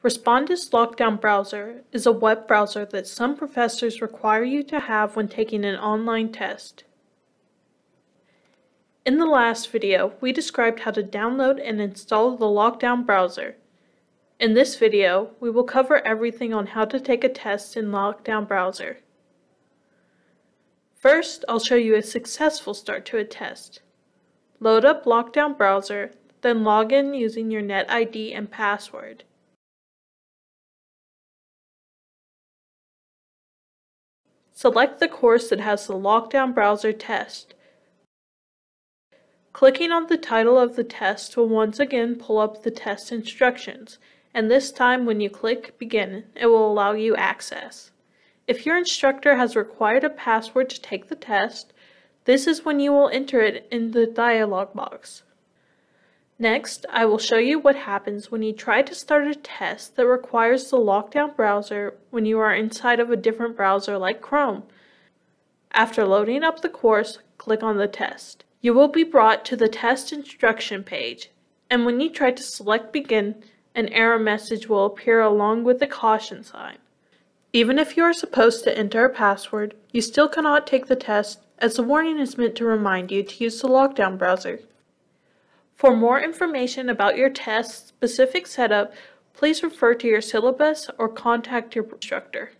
Respondus Lockdown Browser is a web browser that some professors require you to have when taking an online test. In the last video, we described how to download and install the Lockdown browser. In this video, we will cover everything on how to take a test in Lockdown browser. First, I'll show you a successful start to a test. Load up Lockdown browser, then log in using your NetID and password. Select the course that has the Lockdown Browser test. Clicking on the title of the test will once again pull up the test instructions, and this time when you click Begin, it will allow you access. If your instructor has required a password to take the test, this is when you will enter it in the dialog box. Next, I will show you what happens when you try to start a test that requires the lockdown browser when you are inside of a different browser like Chrome. After loading up the course, click on the test. You will be brought to the test instruction page, and when you try to select Begin, an error message will appear along with the caution sign. Even if you are supposed to enter a password, you still cannot take the test as the warning is meant to remind you to use the lockdown browser. For more information about your test specific setup, please refer to your syllabus or contact your instructor.